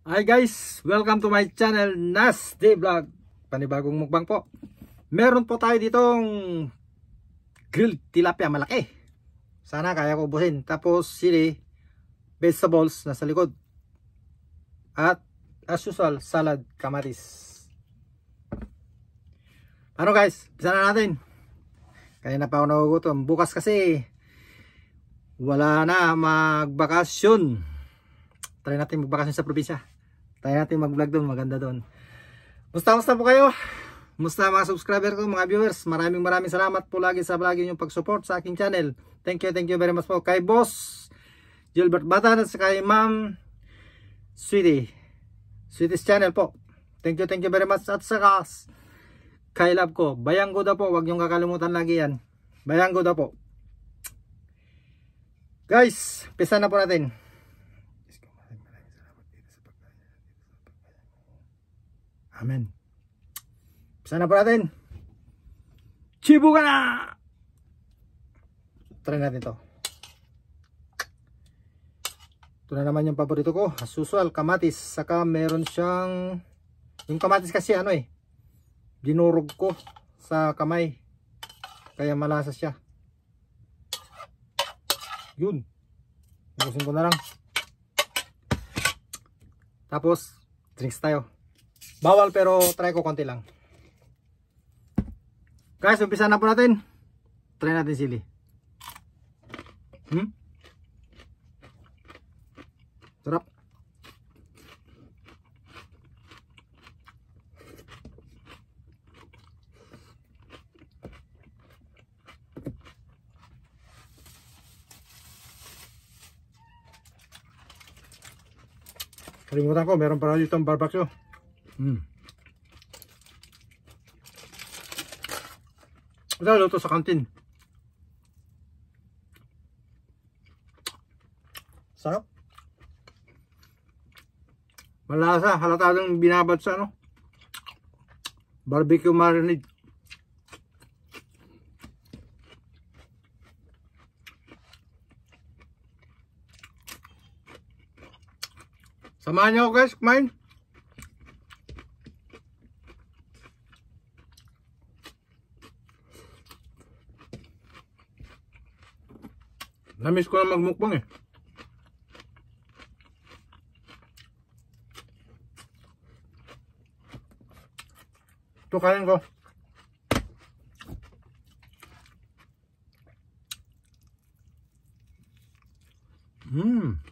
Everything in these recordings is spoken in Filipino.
Hi guys, welcome to my channel Nas D Vlog. Panibagong mukbang po. Meron po tayo ditong grilled tilapia malaki. Sana kaya ko ubusin. Tapos sili, vegetables nasa likod. At as usual, salad kamatis. Ano guys, bisa na natin. Kaya na pa ako nagugutom. Bukas kasi wala na magbakasyon. Try natin magbakasyon sa probinsya. Try natin mag-vlog doon, maganda doon. Musta, musta po kayo? Musta mga subscriber ko, mga viewers? Maraming maraming salamat po lagi sa vlog yung pag-support sa aking channel. Thank you, thank you very much po. Kay Boss Gilbert Batan at kay Ma'am Sweetie. Sweetie's channel po. Thank you, thank you very much. At saka kay love ko, Bayanggo daw po. Huwag niyong kakalimutan lagi yan. Bayanggo daw po. Guys, pisa na po natin. Amen. Pisa na po natin. Chibu ka na! Try natin to. Ito na naman yung paborito ko. As usual, kamatis. Saka meron siyang... Yung kamatis kasi ano eh. Dinurog ko sa kamay. Kaya malasa siya. Yun. Ubusin ko na lang. Tapos, drinks tayo. Bawal pero try ko konti lang. Guys, umpisa na po natin. Try natin sili. Hmm? Sarap. Kalimutan ko, meron pala dito ang barbecue. Hmm. Ito, luto sa kantin. Sarap. Malasa, halata ng binabad sa ano. Barbecue marinade. Samahan niyo ako guys, kumain. Namiss ko na magmukbang eh. Ito kain ko. Mmm.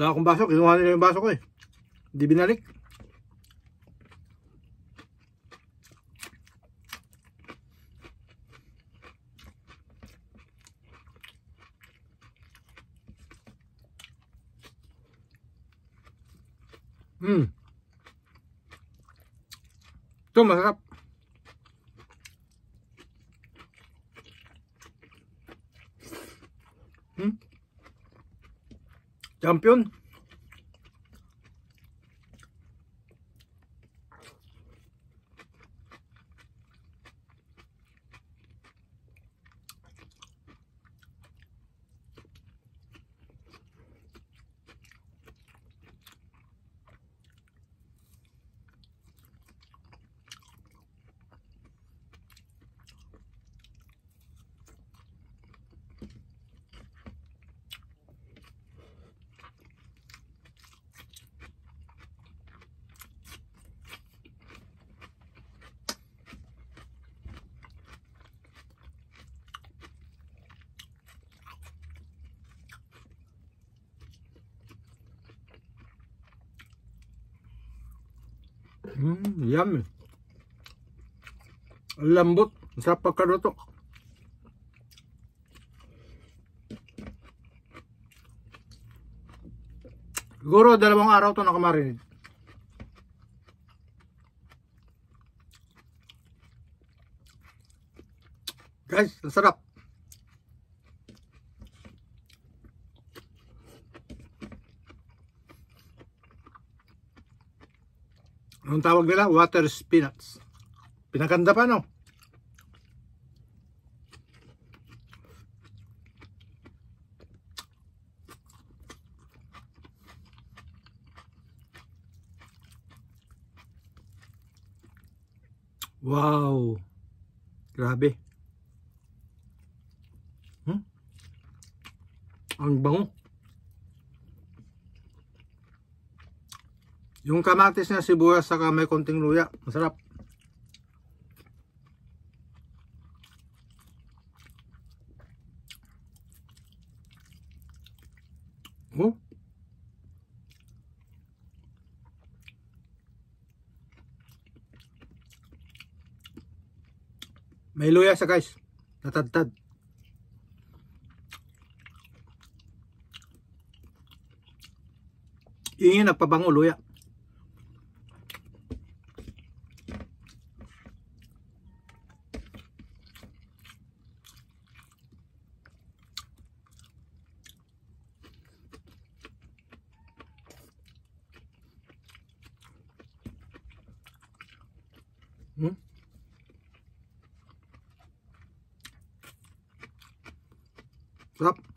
Wala akong baso. Kinuha nila yung baso ko eh. Hindi binalik. Hmm. Ito masarap. Hmm. Чемпион Mm, yummy. Lambot. Sa pagkaluto. Siguro dalawang araw to nakamarinate. Guys, ang sarap. Anong tawag nila? Water spinach. Pinaganda pa, no? Wow! Grabe. Hmm? Ang bango. Yung kamatis na sibuyas saka may konting luya. Masarap. Oh. May luya siya guys. Natadtad. Yun yung nagpabango luya. Hmm? Sarap.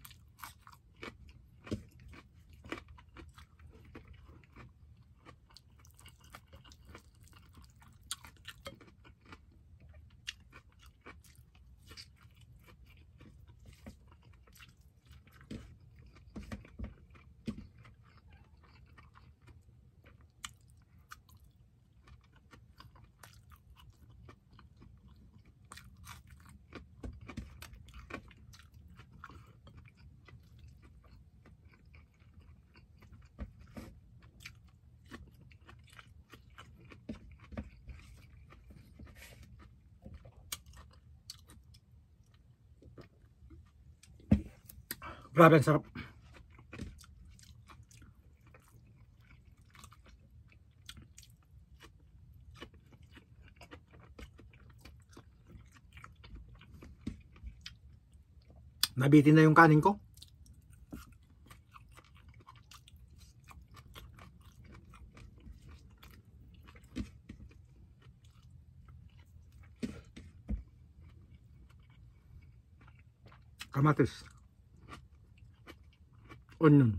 Grabe ang sarap. Nabitin na yung kanin ko. Kamatis. Onion.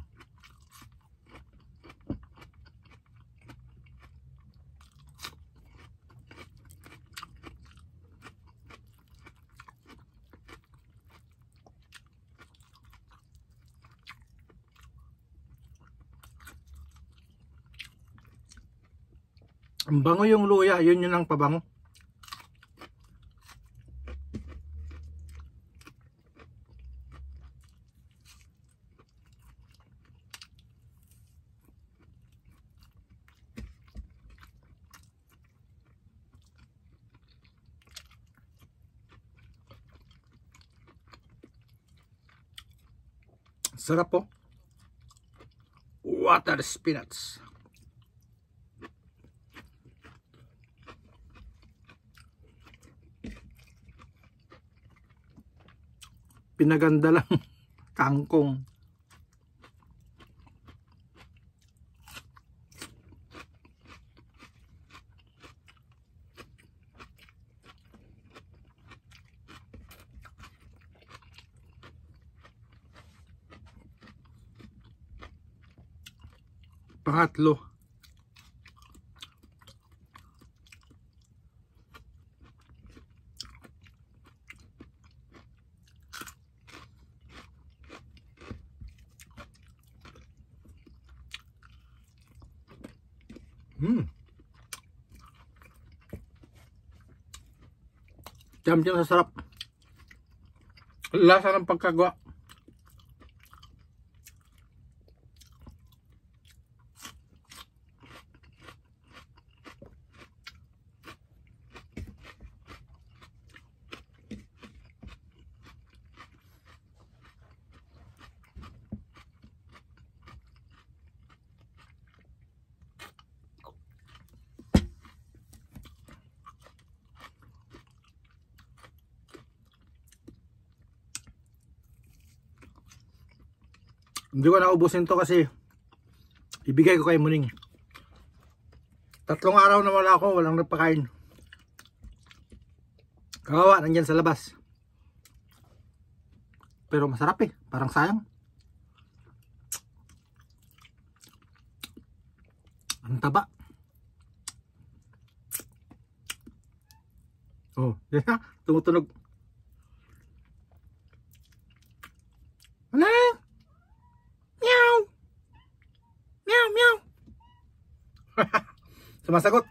Ang bango yung luya, yun yun ang pabango. Sarap po. Water spinach. Pinaganda lang kangkong. Pangatlo. Hmm. Jam-jam sa sarap. Lasa ng pagkagawa. Hindi ko naubusin to kasi ibigay ko kay Muning. Tatlong araw na wala ako, walang nagpakain. Kawawa, nandyan sa labas. Pero masarap eh, parang sayang. Ang taba. Oh, tumutunog. Sumasagot.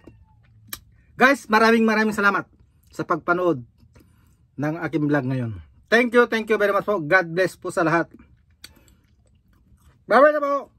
Guys, maraming maraming salamat sa pagpanood ng aking vlog ngayon. Thank you, thank you very much po. God bless po sa lahat. Bye-bye na po!